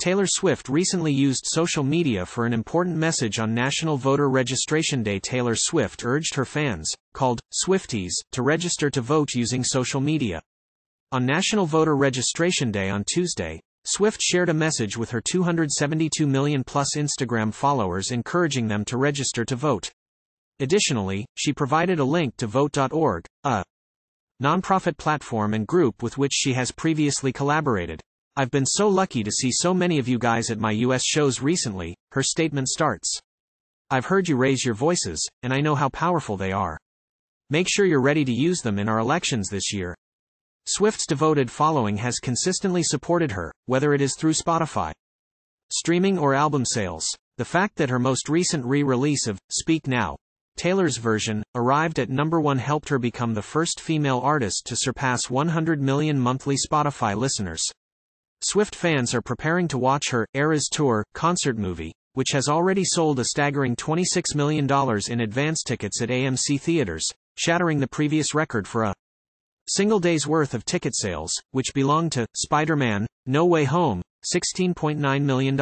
Taylor Swift recently used social media for an important message on National Voter Registration Day. Taylor Swift urged her fans, called Swifties, to register to vote using social media. On National Voter Registration Day on Tuesday, Swift shared a message with her 272 million plus Instagram followers encouraging them to register to vote. Additionally, she provided a link to Vote.org, a nonprofit platform and group with which she has previously collaborated. I've been so lucky to see so many of you guys at my US shows recently, her statement starts. I've heard you raise your voices, and I know how powerful they are. Make sure you're ready to use them in our elections this year. Swift's devoted following has consistently supported her, whether it is through Spotify, streaming, or album sales. The fact that her most recent re release of Speak Now, Taylor's version, arrived at number one helped her become the first female artist to surpass 100 million monthly Spotify listeners. Swift fans are preparing to watch her Eras Tour concert movie, which has already sold a staggering $26 million in advance tickets at AMC theaters, shattering the previous record for a single day's worth of ticket sales, which belonged to Spider Man No Way Home, $16.9 million.